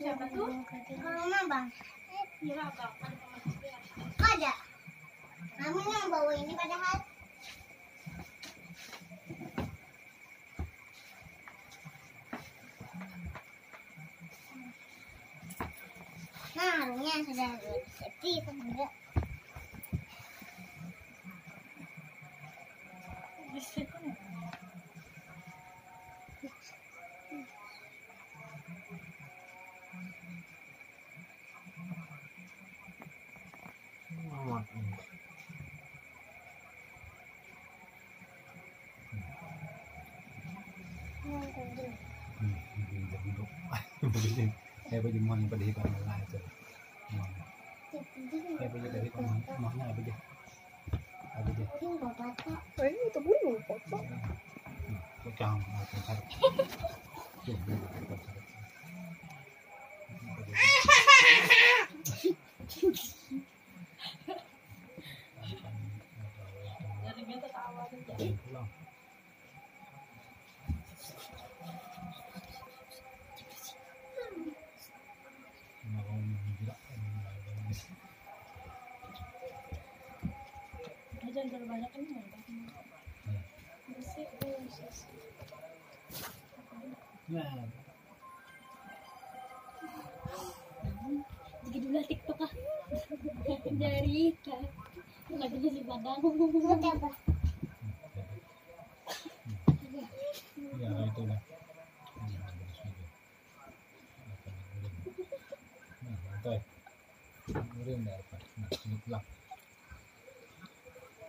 siapa tuh? Mama bang. Ada. Kamu yang bawa ini padahal. Nah, sudah Hmm, hindi na duduk. Begini. Kaya pwede mo ang padahikan ng lahat. Kaya pwede padahikan ng mga nga. Pwede. Pwede. Ini bapak tak. Eh, itu bunyi foto. Kacang. Kacang. Dari dia ketawa Terlalu banyak. Bersih, bersih. Nah, Jadi dulu TikTok ah. Dari kan. Lagunya si Padang. Apa? ya itu lah. Ini bagus juga. Akan guling. Nah. Guling dah apa? Nah, ini pulang. Ada cukup ada. Oh, mau mas lagi ada apa nih?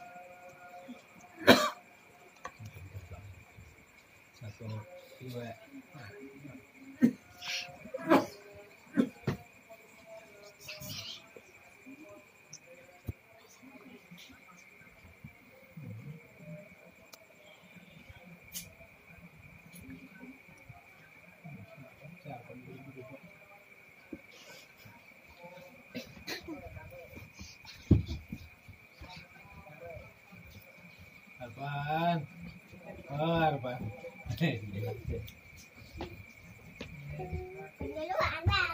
Arban. Arban. Hey, you're